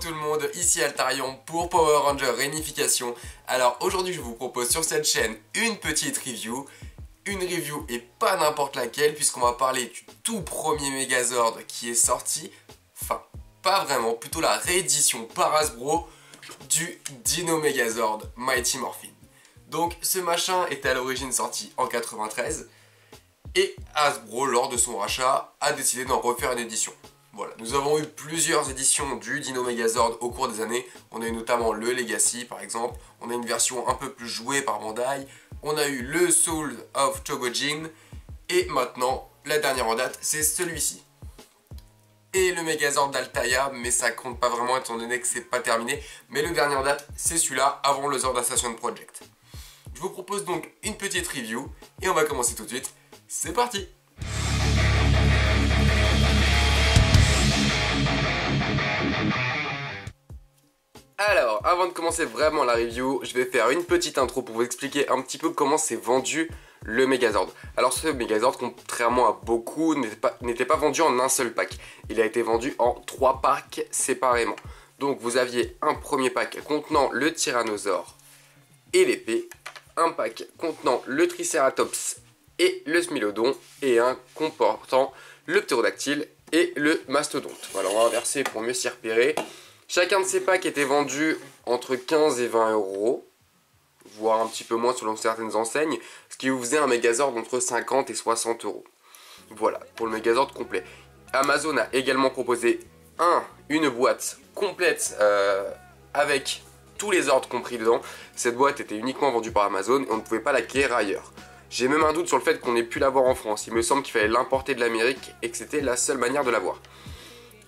Tout le monde, ici Altarion pour Power Ranger Réunification. Alors aujourd'hui je vous propose sur cette chaîne une petite review. Une review et pas n'importe laquelle puisqu'on va parler du tout premier Megazord qui est sorti. Enfin, pas vraiment, plutôt la réédition par Hasbro du Dino Megazord Mighty Morphin. Donc ce machin était à l'origine sorti en 93 et Hasbro lors de son rachat a décidé d'en refaire une édition. Voilà, nous avons eu plusieurs éditions du Dino Megazord au cours des années. On a eu notamment le Legacy par exemple, on a une version un peu plus jouée par Bandai, on a eu le Soul of Chogojin, et maintenant, la dernière en date, c'est celui-ci. Et le Megazord d'Altaïa, mais ça compte pas vraiment étant donné que c'est pas terminé. Mais le dernier en date, c'est celui-là, avant le Zord Assassin Project. Je vous propose donc une petite review, et on va commencer tout de suite. C'est parti Alors, avant de commencer vraiment la review, je vais faire une petite intro pour vous expliquer un petit peu comment s'est vendu le Megazord. Alors ce Megazord, contrairement à beaucoup, n'était pas, vendu en un seul pack. Il a été vendu en trois packs séparément. Donc vous aviez un premier pack contenant le Tyrannosaure et l'épée, un pack contenant le Triceratops et le Smilodon, et un comportant le Pterodactyle et le Mastodonte. Voilà, on va inverser pour mieux s'y repérer. Chacun de ces packs était vendu entre 15 et 20 euros, voire un petit peu moins selon certaines enseignes, ce qui vous faisait un Megazord entre 50 et 60 euros. Voilà, pour le Megazord complet. Amazon a également proposé un, une boîte complète euh, avec tous les ordres compris dedans. Cette boîte était uniquement vendue par Amazon et on ne pouvait pas l'acquérir ailleurs. J'ai même un doute sur le fait qu'on ait pu l'avoir en France. Il me semble qu'il fallait l'importer de l'Amérique et que c'était la seule manière de l'avoir.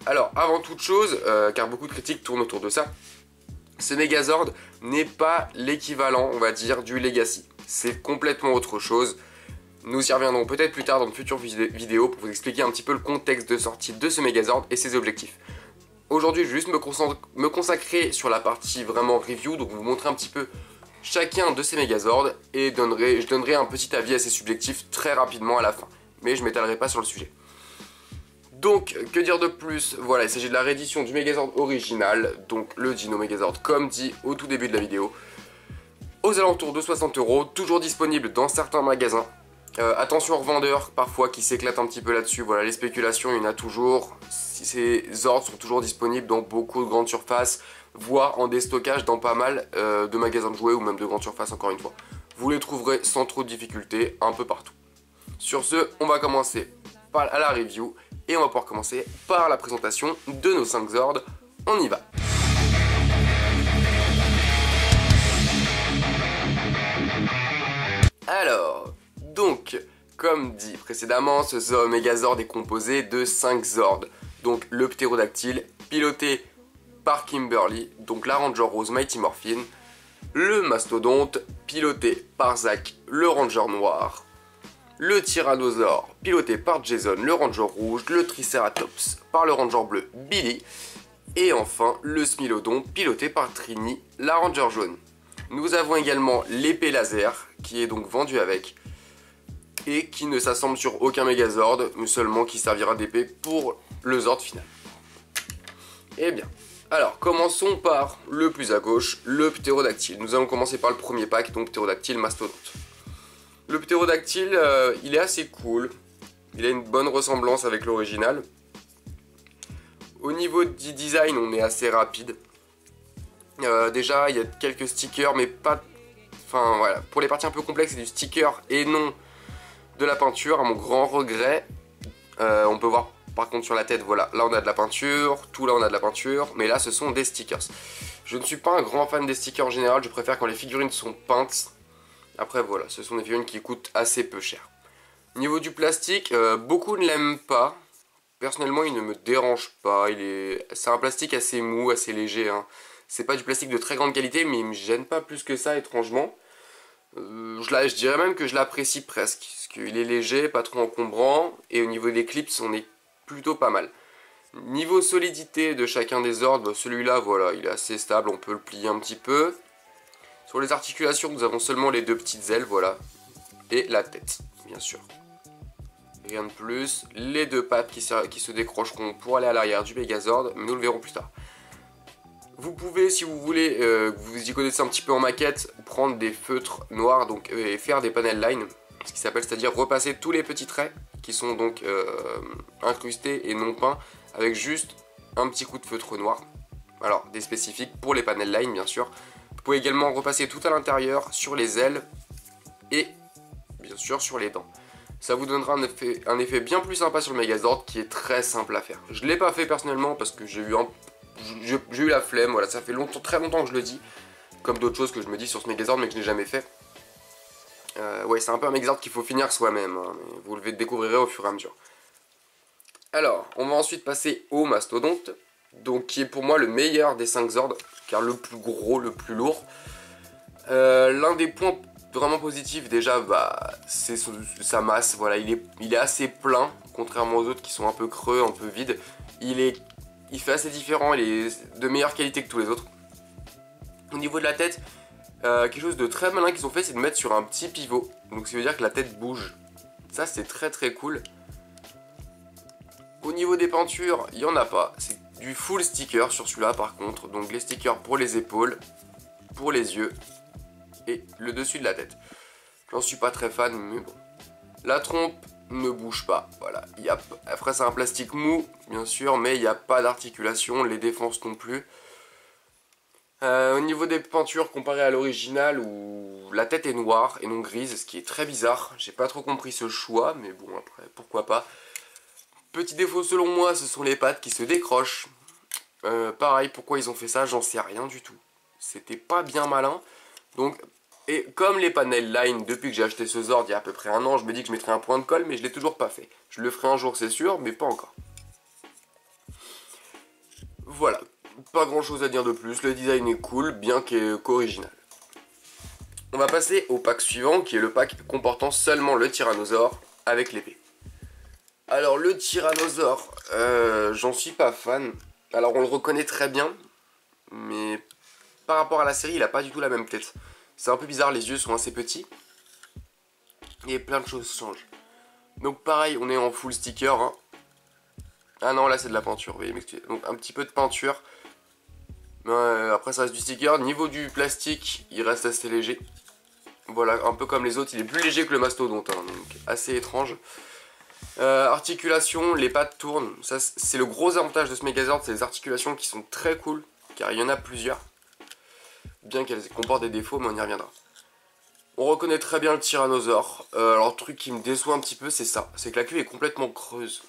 Alors, avant toute chose, euh, car beaucoup de critiques tournent autour de ça, ce Megazord n'est pas l'équivalent, on va dire, du Legacy. C'est complètement autre chose. Nous y reviendrons peut-être plus tard dans de futures vidéos pour vous expliquer un petit peu le contexte de sortie de ce Megazord et ses objectifs. Aujourd'hui, je vais juste me, consacrer sur la partie vraiment review, donc vous montrer un petit peu chacun de ces Megazords et je donnerai un petit avis assez subjectif très rapidement à la fin. Mais je m'étalerai pas sur le sujet. Donc, que dire de plus? Voilà, il s'agit de la réédition du Megazord original, donc le Dino Megazord, comme dit au tout début de la vidéo, aux alentours de 60 euros, toujours disponible dans certains magasins. Euh, attention aux revendeurs, parfois, qui s'éclatent un petit peu là-dessus. Voilà, les spéculations, il y en a toujours. Ces ordres sont toujours disponibles dans beaucoup de grandes surfaces, voire en déstockage dans pas mal euh, de magasins de jouets ou même de grandes surfaces, encore une fois. Vous les trouverez sans trop de difficultés un peu partout. Sur ce, on va commencer par la review et on va pouvoir commencer par la présentation de nos 5 Zords. On y va Alors, donc, comme dit précédemment, ce Megazord est composé de 5 Zords. Donc le ptérodactyle, piloté par Kimberly, donc la Ranger Rose Mighty Morphin, le Mastodonte, piloté par Zack, le Ranger Noir, le Tyrannosaure piloté par Jason, le Ranger rouge, le Triceratops par le Ranger bleu Billy, et enfin le Smilodon piloté par Trini, la Ranger jaune. Nous avons également l'épée laser qui est donc vendue avec et qui ne s'assemble sur aucun Megazord, mais seulement qui servira d'épée pour le Zord final. Eh bien, alors commençons par le plus à gauche, le Ptérodactyle. Nous allons commencer par le premier pack, donc Ptérodactyle Mastodonte. Le ptérodactyle, euh, il est assez cool. Il a une bonne ressemblance avec l'original. Au niveau du design, on est assez rapide. Euh, déjà, il y a quelques stickers, mais pas... Enfin, voilà. Pour les parties un peu complexes, c'est du sticker et non de la peinture, à mon grand regret. Euh, on peut voir par contre sur la tête, voilà, là on a de la peinture, tout là on a de la peinture, mais là ce sont des stickers. Je ne suis pas un grand fan des stickers en général, je préfère quand les figurines sont peintes après voilà, ce sont des figurines qui coûtent assez peu cher. Niveau du plastique, euh, beaucoup ne l'aiment pas. Personnellement, il ne me dérange pas. C'est un plastique assez mou, assez léger. Hein. C'est pas du plastique de très grande qualité, mais il me gêne pas plus que ça, étrangement. Euh, je, je, dirais même que je l'apprécie presque. Parce qu'il est léger, pas trop encombrant. Et au niveau des clips, on est plutôt pas mal. Niveau solidité de chacun des ordres, celui-là, voilà, il est assez stable. On peut le plier un petit peu. Sur les articulations, nous avons seulement les deux petites ailes, voilà. Et la tête, bien sûr. Rien de plus. Les deux pattes qui se, décrocheront pour aller à l'arrière du Megazord, mais nous le verrons plus tard. Vous pouvez, si vous voulez, euh, vous y connaissez un petit peu en maquette, prendre des feutres noirs donc, et faire des panel line, ce qui s'appelle, c'est-à-dire repasser tous les petits traits qui sont donc incrustés et non peints avec juste un petit coup de feutre noir. Alors, des spécifiques pour les panel line, bien sûr. Vous pouvez également repasser tout à l'intérieur, sur les ailes et bien sûr sur les dents. Ça vous donnera un effet, bien plus sympa sur le Megazord qui est très simple à faire. Je ne l'ai pas fait personnellement parce que j'ai eu, eu la flemme, voilà, ça fait longtemps, très longtemps que je le dis. Comme d'autres choses que je me dis sur ce Megazord mais que je n'ai jamais fait. Euh, ouais, c'est un peu un Megazord qu'il faut finir soi-même, hein, vous le découvrirez au fur et à mesure. Alors, on va ensuite passer au Mastodonte, donc qui est pour moi le meilleur des 5 Zords, car le plus gros, le plus lourd. Euh, l'un des points vraiment positifs déjà, bah, c'est sa masse, voilà, il est, assez plein, contrairement aux autres qui sont un peu creux, un peu vides. Il, est, il fait assez différent, il est de meilleure qualité que tous les autres. Au niveau de la tête, euh, quelque chose de très malin qu'ils ont fait, c'est de mettre sur un petit pivot. Donc ça veut dire que la tête bouge. Ça, c'est très très cool. Au niveau des peintures, il n'y en a pas. Du full sticker sur celui-là par contre. Donc les stickers pour les épaules, pour les yeux et le dessus de la tête. J'en suis pas très fan, mais bon. La trompe ne bouge pas. Voilà. Il y a... Après c'est un plastique mou, bien sûr, mais il n'y a pas d'articulation. Les défenses non plus. Euh, au niveau des peintures comparé à l'original où la tête est noire et non grise, ce qui est très bizarre. J'ai pas trop compris ce choix, mais bon après pourquoi pas. Petit défaut selon moi, ce sont les pattes qui se décrochent. Euh, pareil, pourquoi ils ont fait ça, j'en sais rien du tout. C'était pas bien malin. Donc, et comme les panels line, depuis que j'ai acheté ce Zord il y a à peu près un an, je me dis que je mettrais un point de colle, mais je l'ai toujours pas fait. Je le ferai un jour, c'est sûr, mais pas encore. Voilà, pas grand chose à dire de plus. Le design est cool, bien qu'original. On va passer au pack suivant, qui est le pack comportant seulement le tyrannosaure avec l'épée. Alors le tyrannosaure, euh, j'en suis pas fan. Alors on le reconnaît très bien, mais par rapport à la série, il a pas du tout la même tête. C'est un peu bizarre, les yeux sont assez petits. Et plein de choses changent. Donc pareil, on est en full sticker. Hein. Ah non, là c'est de la peinture, vous m'excuser. Donc un petit peu de peinture. Euh, après ça reste du sticker. Niveau du plastique, il reste assez léger. Voilà, un peu comme les autres, il est plus léger que le mastodonte, hein, donc assez étrange. Euh, articulation, les pattes tournent. Ça, c'est le gros avantage de ce Megazord, c'est les articulations qui sont très cool, car il y en a plusieurs. Bien qu'elles comportent des défauts, mais on y reviendra. On reconnaît très bien le tyrannosaure. Euh, alors, le truc qui me déçoit un petit peu, c'est ça. C'est que la queue est complètement creuse.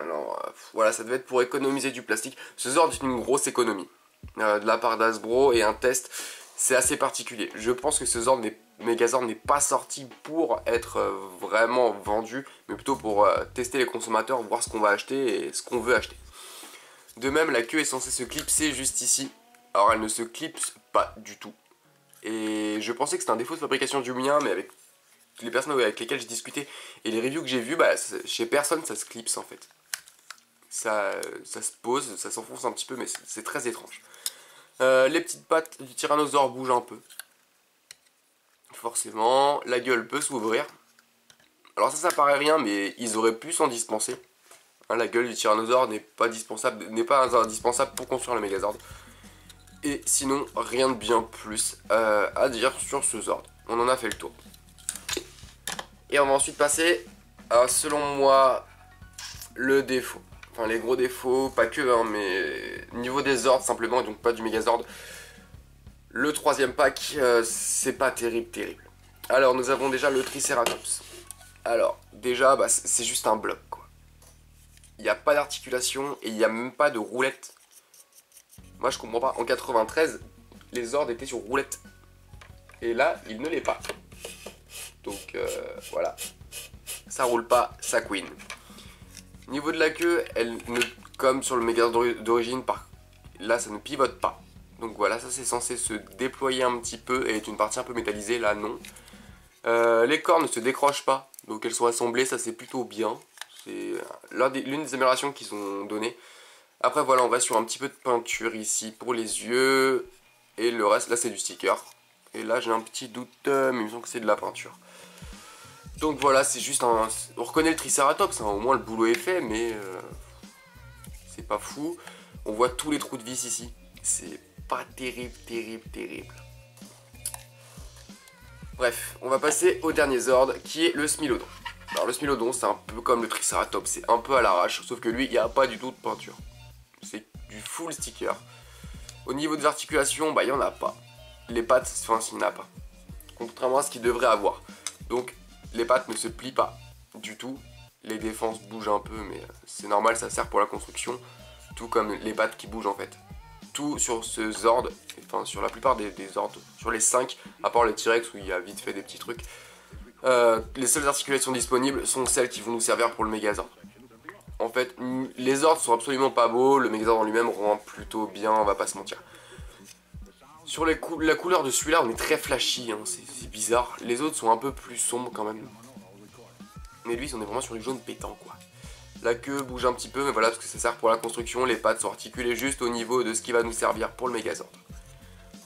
Alors, euh, voilà, ça devait être pour économiser du plastique. Ce Zord est une grosse économie. de la part d'Asbro et un test, c'est assez particulier. Je pense que ce Zord n'est pas sorti pour être euh, vraiment vendu, mais plutôt pour euh, tester les consommateurs, voir ce qu'on va acheter et ce qu'on veut acheter. De même, la queue est censée se clipser juste ici. Alors elle ne se clipse pas du tout. Et je pensais que c'était un défaut de fabrication du mien, mais avec les personnes avec lesquelles j'ai discuté et les reviews que j'ai vues, bah, chez personne ça se clipse en fait. Ça, ça se pose, ça s'enfonce un petit peu, mais c'est très étrange. Euh, les petites pattes du tyrannosaure bougent un peu forcément. La gueule peut s'ouvrir. Alors ça, ça paraît rien, mais ils auraient pu s'en dispenser. Hein, la gueule du tyrannosaure n'est pas, n'est pas indispensable pour construire le Megazord. Et sinon, rien de bien plus euh, à dire sur ce Zord. On en a fait le tour. Et on va ensuite passer à, selon moi, le défaut. Enfin, les gros défauts, pas que, hein, mais niveau des Zords simplement, et donc pas du Megazord. Le troisième pack, euh, c'est pas terrible, terrible. Alors, nous avons déjà le Triceratops. Alors, déjà, bah, c'est juste un bloc, quoi. Il n'y a pas d'articulation et il n'y a même pas de roulette. Moi, je comprends pas. En 93, les ordres étaient sur roulette. Et là, il ne l'est pas. Donc, euh, voilà. Ça roule pas, ça queen. Niveau de la queue, elle comme sur le méga d'origine, là, ça ne pivote pas. Donc voilà, ça c'est censé se déployer un petit peu et être une partie un peu métallisée, là non. Euh, les cornes ne se décrochent pas, donc elles sont assemblées, ça c'est plutôt bien. C'est l'une des, améliorations qu'ils ont donné. Après voilà, on va sur un petit peu de peinture ici pour les yeux. Et le reste, là c'est du sticker. Et là j'ai un petit doute, euh, mais il me semble que c'est de la peinture. Donc voilà, c'est juste un... On reconnaît le Triceratops, hein, au moins le boulot est fait, mais... Euh, c'est pas fou. On voit tous les trous de vis ici. C'est pas terrible, terrible, terrible. Bref, on va passer au dernier Zord qui est le Smilodon. Alors le Smilodon c'est un peu comme le Triceratops, c'est un peu à l'arrache, sauf que lui il n'y a pas du tout de peinture. C'est du full sticker. Au niveau de l'articulation, bah il n'y en a pas. Les pattes, enfin s'il n'y en a pas. Contrairement à ce qu'il devrait avoir. Donc les pattes ne se plient pas du tout. Les défenses bougent un peu, mais euh, c'est normal, ça sert pour la construction. Tout comme les pattes qui bougent en fait. Tout sur ce Zord, enfin sur la plupart des, des sur les 5, à part le T-Rex où il y a vite fait des petits trucs. Euh, les seules articulations disponibles sont celles qui vont nous servir pour le Megazord. En fait, les Zords sont absolument pas beaux, le Megazord en lui-même rend plutôt bien, on va pas se mentir. Sur la couleur de celui-là, on est très flashy, hein, c'est bizarre. Les autres sont un peu plus sombres quand même. Mais lui, on est vraiment sur du jaune pétant, quoi. La queue bouge un petit peu, mais voilà, parce que ça sert pour la construction. Les pattes sont articulées juste au niveau de ce qui va nous servir pour le Megazord.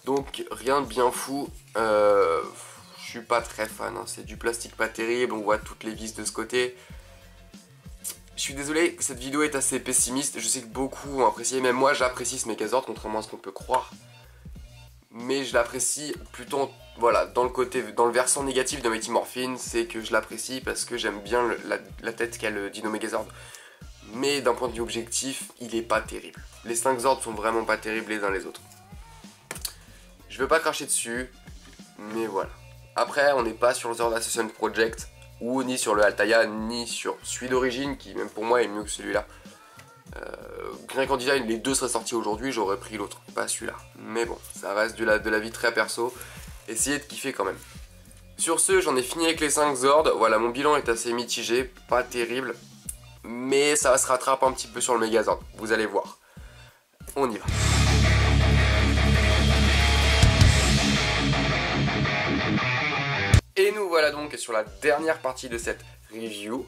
Donc, rien de bien fou. Euh, je suis pas très fan, hein. c'est du plastique pas terrible, on voit toutes les vis de ce côté. Je suis désolé, cette vidéo est assez pessimiste, je sais que beaucoup ont apprécié, même moi j'apprécie ce Megazord, contrairement à ce qu'on peut croire. Mais je l'apprécie plutôt, voilà, dans le côté, dans le versant négatif de Mighty Morphine, c'est que je l'apprécie parce que j'aime bien la, tête qu'a le Dino Megazord. Mais d'un point de vue objectif, il est pas terrible. Les 5 Zords sont vraiment pas terribles les uns les autres. Je veux pas cracher dessus, mais voilà. Après, on n'est pas sur le Zord Assassin Project, ou ni sur le Altaïa, ni sur celui d'origine, qui même pour moi est mieux que celui-là. Euh, qu'en design, les deux seraient sortis aujourd'hui, j'aurais pris l'autre, pas celui-là. Mais bon, ça reste de la, vie très perso. Essayez de kiffer quand même. Sur ce, j'en ai fini avec les 5 Zords. Voilà, mon bilan est assez mitigé, pas terrible. Mais ça se rattraper un petit peu sur le Megazord, vous allez voir. On y va. Et nous voilà donc sur la dernière partie de cette review.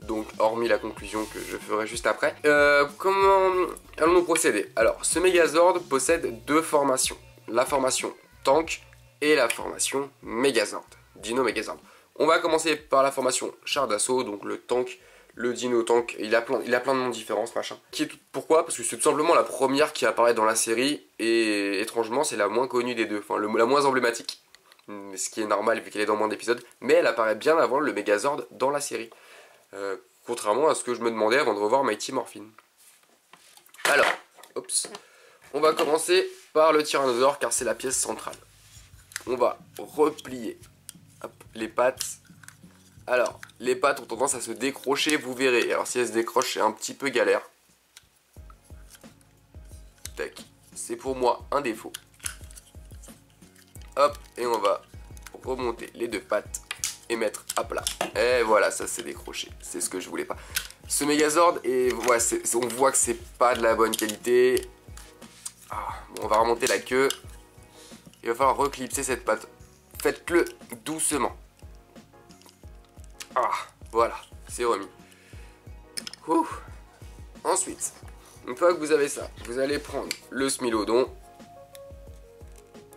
Donc hormis la conclusion que je ferai juste après. Euh, comment allons-nous procéder? Alors ce Megazord possède deux formations. La formation Tank et la formation Megazord. Dino Megazord. On va commencer par la formation char d'assaut, donc le tank, le dino tank, il a plein, il a plein de noms différents machin. Pourquoi? Parce que c'est tout simplement la première qui apparaît dans la série et étrangement c'est la moins connue des deux, enfin la moins emblématique ce qui est normal vu qu'elle est dans moins d'épisodes, mais elle apparaît bien avant le Megazord dans la série. Euh, contrairement à ce que je me demandais avant de revoir Mighty Morphine. Alors, on va commencer par le Tyrannosaure car c'est la pièce centrale. On va replier les pattes. Alors, les pattes ont tendance à se décrocher, vous verrez. Alors si elles se décrochent, c'est un petit peu galère. Tac. C'est pour moi un défaut. Hop, et on va remonter les deux pattes et mettre à plat. Et voilà, ça s'est décroché. C'est ce que je voulais pas. Ce Megazord, et voilà, on voit que c'est pas de la bonne qualité. Ah, on va remonter la queue. Il va falloir reclipser cette patte. Faites-le doucement. Ah, voilà, c'est remis. Ensuite, une fois que vous avez ça, vous allez prendre le Smilodon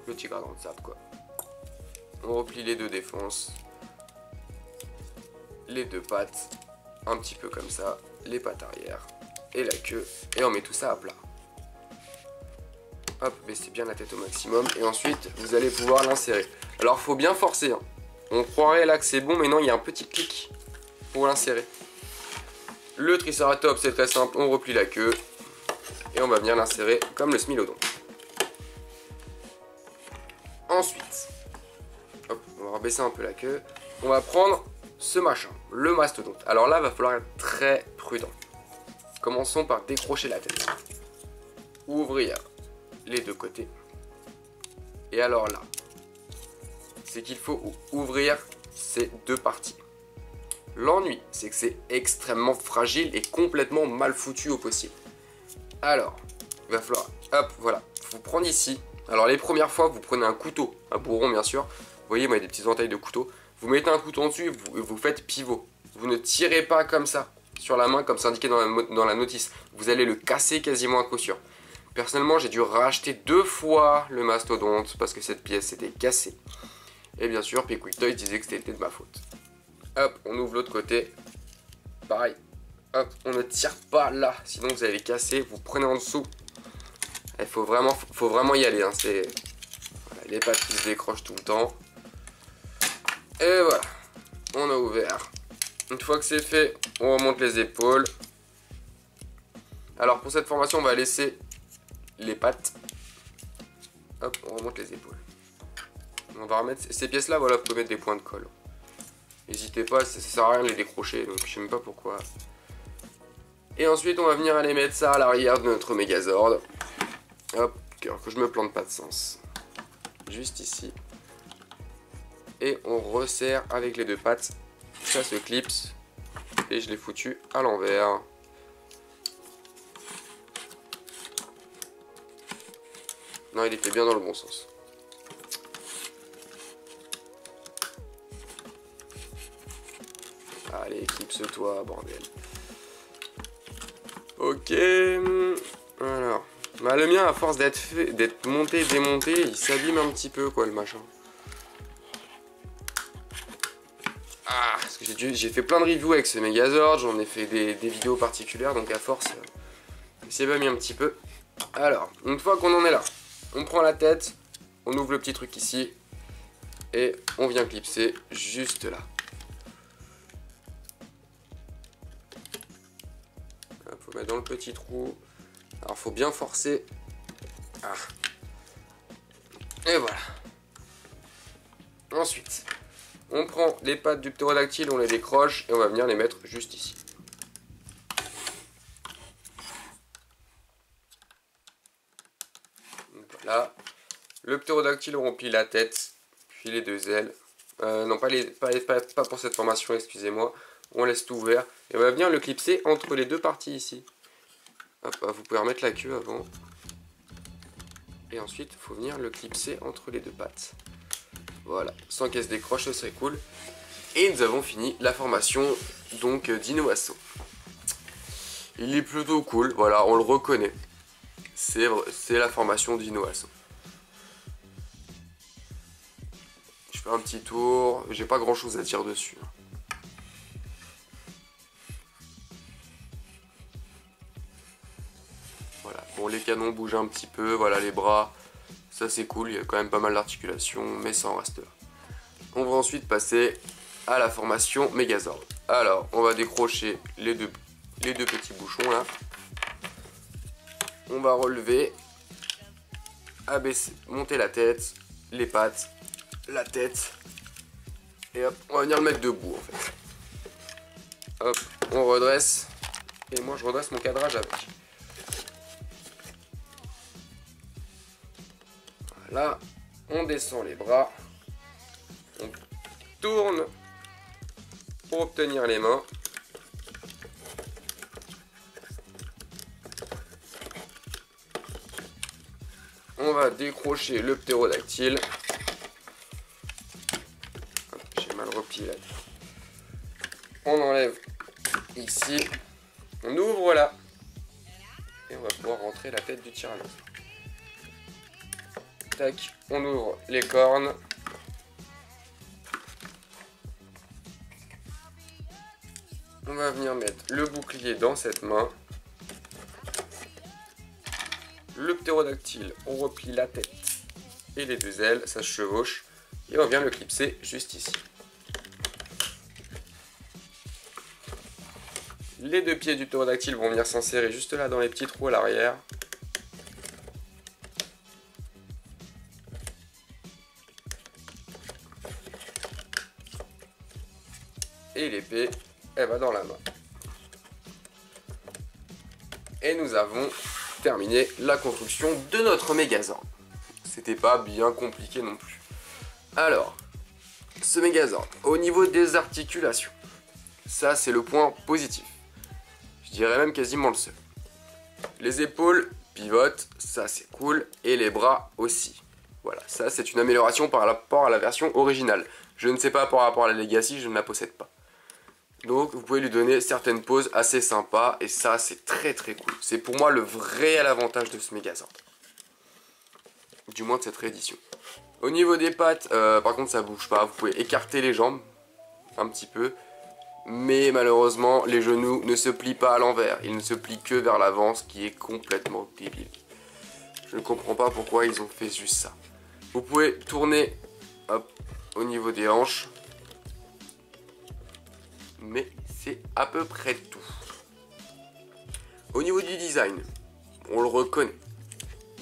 petit gradin de sable quoi. On replie les deux défenses. Les deux pattes. Un petit peu comme ça. Les pattes arrière. Et la queue. Et on met tout ça à plat. Hop, baissez bien la tête au maximum. Et ensuite, vous allez pouvoir l'insérer. Alors, faut bien forcer. Hein. On croirait là que c'est bon, mais non, il y a un petit clic pour l'insérer. Le Triceratops, c'est très simple. On replie la queue. Et on va venir l'insérer comme le Smilodon. Ensuite, on va baisser un peu la queue. On va prendre ce machin, le mastodonte. Alors là, il va falloir être très prudent. Commençons par décrocher la tête. Ouvrir les deux côtés. Et alors là, c'est qu'il faut ouvrir ces deux parties. L'ennui, c'est que c'est extrêmement fragile et complètement mal foutu au possible. Alors, il va falloir, hop, voilà, vous prendre ici, alors les premières fois, vous prenez un couteau, un bourron bien sûr. Vous voyez, moi, il y a des petites entailles de couteau. Vous mettez un couteau dessus et vous, faites pivot. Vous ne tirez pas comme ça sur la main, comme c'est indiqué dans la, notice. Vous allez le casser quasiment à coup sûr. Personnellement, j'ai dû racheter deux fois le mastodonte parce que cette pièce était cassée. Et bien sûr, Pickwick Toy disait que c'était de ma faute. Hop, on ouvre l'autre côté. Pareil. Hop, on ne tire pas là, sinon vous allez casser. Vous prenez en dessous Il faut vraiment, faut vraiment y aller. Hein. C'est les pattes qui se décrochent tout le temps. Et voilà, on a ouvert. Une fois que c'est fait, on remonte les épaules. Alors pour cette formation, on va laisser les pattes. Hop, on remonte les épaules. On va remettre ces pièces-là, voilà, vous pouvez mettre des points de colle. N'hésitez pas, ça, sert à rien de les décrocher, donc je sais même pas pourquoi. Et ensuite, on va venir aller mettre ça à l'arrière de notre Megazord. Hop, que je me plante pas de sens. Juste ici. Et on resserre avec les deux pattes. Ça se clipse. Et je l'ai foutu à l'envers. Non, il était bien dans le bon sens. Allez, clipse-toi, bordel. Ok. Alors. Bah, le mien, à force d'être monté, démonté, il s'abîme un petit peu, quoi, le machin. J'ai fait plein de reviews avec ce Megazord, j'en ai fait des, vidéos particulières, donc à force, euh, il s'est mis un petit peu. Alors, une fois qu'on en est là, on prend la tête, on ouvre le petit truc ici, et on vient clipser juste là. faut mettre dans le petit trou. Alors faut bien forcer. Ah. Et voilà. Ensuite, on prend les pattes du ptérodactyle, on les décroche et on va venir les mettre juste ici. Voilà. Le ptérodactyle remplit la tête, puis les deux ailes. Euh, non, pas, pour cette formation, excusez-moi. On laisse tout ouvert. Et on va venir le clipser entre les deux parties ici. Ah, vous pouvez remettre la queue avant. Et ensuite, il faut venir le clipser entre les deux pattes. Voilà, sans qu'elle se décroche, ce serait cool. Et nous avons fini la formation donc d'Inoasso. Il est plutôt cool, voilà, on le reconnaît. C'est la formation d'Inoasso. Je fais un petit tour, j'ai pas grand chose à dire dessus. Hein. Bon, les canons bougent un petit peu, voilà les bras, ça c'est cool, il y a quand même pas mal d'articulation, mais ça en reste. On va ensuite passer à la formation Megazord. Alors, on va décrocher les deux, les deux petits bouchons là. On va relever, abaisser, monter la tête, les pattes, la tête. Et hop, on va venir le mettre debout en fait. Hop, on redresse. Et moi je redresse mon cadrage avec. Là, on descend les bras. On tourne pour obtenir les mains. On va décrocher le ptérodactyle. J'ai mal replié là. On enlève ici. On ouvre là. Et on va pouvoir rentrer la tête du on ouvre les cornes. On va venir mettre le bouclier dans cette main. Le ptérodactyle, on replie la tête et les deux ailes, ça se chevauche. Et on vient le clipser juste ici. Les deux pieds du ptérodactyle vont venir s'insérer juste là dans les petits trous à l'arrière. Terminé la construction de notre Megazord. C'était pas bien compliqué non plus. Alors, ce Megazord, au niveau des articulations, ça c'est le point positif. Je dirais même quasiment le seul. Les épaules pivotent, ça c'est cool, et les bras aussi. Voilà, ça c'est une amélioration par rapport à la version originale. Je ne sais pas par rapport à la Legacy, je ne la possède pas. Donc vous pouvez lui donner certaines poses assez sympas et ça c'est très très cool. C'est pour moi le vrai avantage de ce Megazord. Du moins de cette réédition. Au niveau des pattes, euh, par contre ça bouge pas. Vous pouvez écarter les jambes un petit peu. Mais malheureusement les genoux ne se plient pas à l'envers. Ils ne se plient que vers l'avant ce qui est complètement débile. Je ne comprends pas pourquoi ils ont fait juste ça. Vous pouvez tourner au niveau des hanches. Mais c'est à peu près tout. Au niveau du design, on le reconnaît.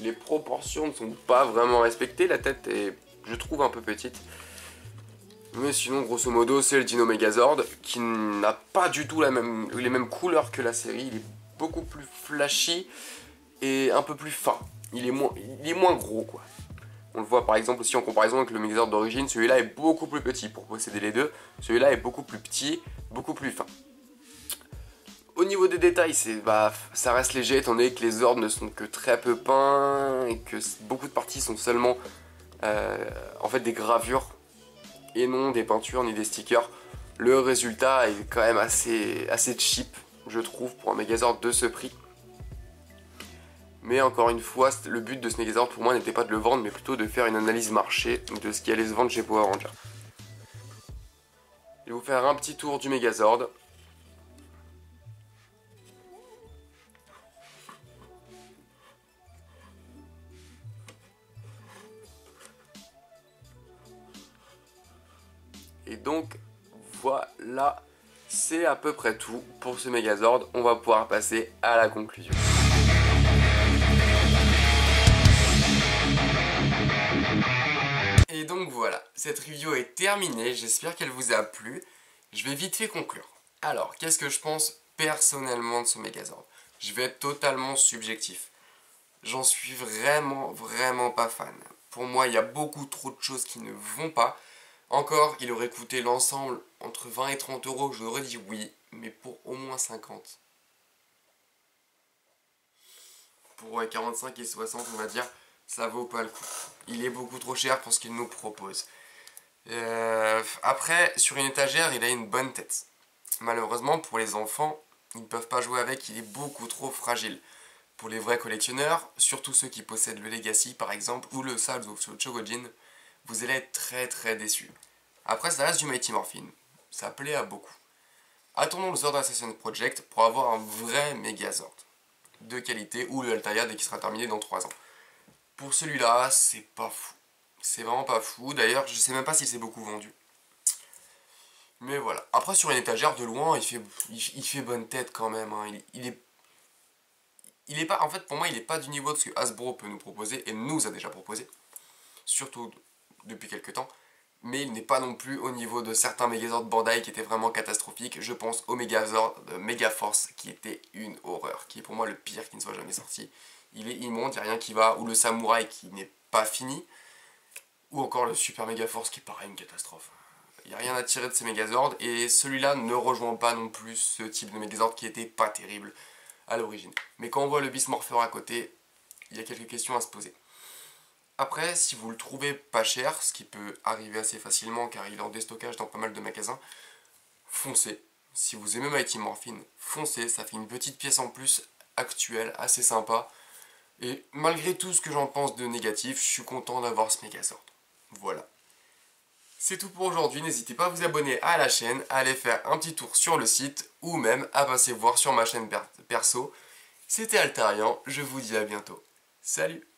Les proportions ne sont pas vraiment respectées. La tête est, je trouve, un peu petite. Mais sinon, grosso modo, c'est le Dino Megazord qui n'a pas du tout les mêmes couleurs que la série. Il est beaucoup plus flashy et un peu plus fin. Il est moins gros, quoi. On le voit par exemple aussi en comparaison avec le Megazord d'origine, celui-là est beaucoup plus petit pour posséder les deux. Celui-là est beaucoup plus petit, beaucoup plus fin. Au niveau des détails, bah, ça reste léger étant donné que les ordres ne sont que très peu peints et que beaucoup de parties sont seulement euh, des gravures et non des peintures ni des stickers. Le résultat est quand même assez, assez cheap, je trouve, pour un Megazord de ce prix. Mais encore une fois, le but de ce Megazord pour moi n'était pas de le vendre, mais plutôt de faire une analyse marché de ce qui allait se vendre chez Power Ranger. Je vais vous faire un petit tour du Megazord. Et donc, voilà, c'est à peu près tout pour ce Megazord. On va pouvoir passer à la conclusion. Voilà, cette review est terminée, j'espère qu'elle vous a plu. Je vais vite fait conclure. Alors, qu'est-ce que je pense personnellement de ce Megazord? Je vais être totalement subjectif. J'en suis vraiment, vraiment pas fan. Pour moi, il y a beaucoup trop de choses qui ne vont pas. Encore, il aurait coûté l'ensemble entre 20 et 30 euros, je dit oui, mais pour au moins 50. Pour 45 et 60, on va dire, ça vaut pas le coup. Il est beaucoup trop cher pour ce qu'il nous propose. Euh, après, sur une étagère, il a une bonne tête. Malheureusement, pour les enfants, ils ne peuvent pas jouer avec, il est beaucoup trop fragile. Pour les vrais collectionneurs, surtout ceux qui possèdent le Legacy par exemple, ou le Sals ou le Chogojin, vous allez être très très déçus. Après, ça reste du Mighty Morphin. Ça plaît à beaucoup. Attendons le Zord Assassin Project pour avoir un vrai Megazord de qualité ou le Altaïa dès qu'il sera terminé dans 3 ans. Pour celui-là, c'est pas fou. C'est vraiment pas fou. D'ailleurs, je sais même pas si c'est beaucoup vendu. Mais voilà. Après, sur une étagère, de loin, il fait, bonne tête quand même. Hein. Il, est... Il est pas... En fait, pour moi, il est pas du niveau de ce que Hasbro peut nous proposer et nous a déjà proposé. Surtout depuis quelques temps. Mais il n'est pas non plus au niveau de certains Megazords de Bandai qui étaient vraiment catastrophiques. Je pense au Megazord de Megaforce qui était une horreur. Qui est pour moi le pire qui ne soit jamais sorti il est immonde, il n'y a rien qui va, ou le samouraï qui n'est pas fini, ou encore le super méga force qui paraît une catastrophe. Il n'y a rien à tirer de ces Megazords, et celui-là ne rejoint pas non plus ce type de Megazord qui était pas terrible à l'origine. Mais quand on voit le Beast Morpher à côté, il y a quelques questions à se poser. Après, si vous le trouvez pas cher, ce qui peut arriver assez facilement car il est en déstockage dans pas mal de magasins, foncez. Si vous aimez Mighty Morphin, foncez, ça fait une petite pièce en plus actuelle, assez sympa. Et malgré tout ce que j'en pense de négatif, je suis content d'avoir ce Megazord. Voilà. C'est tout pour aujourd'hui, n'hésitez pas à vous abonner à la chaîne, à aller faire un petit tour sur le site, ou même à passer voir sur ma chaîne perso. C'était Altarian, je vous dis à bientôt. Salut